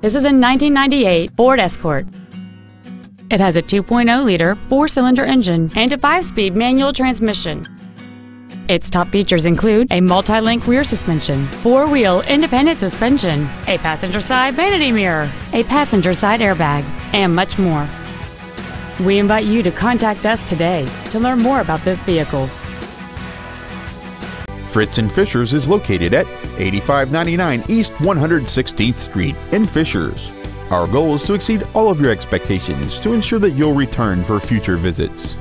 This is a 1998 Ford Escort. It has a 2.0-liter four-cylinder engine and a five-speed manual transmission. Its top features include a multi-link rear suspension, four-wheel independent suspension, a passenger side vanity mirror, a passenger side airbag, and much more. We invite you to contact us today to learn more about this vehicle. Fritz in Fishers is located at 8599 East 116th Street in Fishers. Our goal is to exceed all of your expectations to ensure that you'll return for future visits.